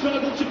struggle to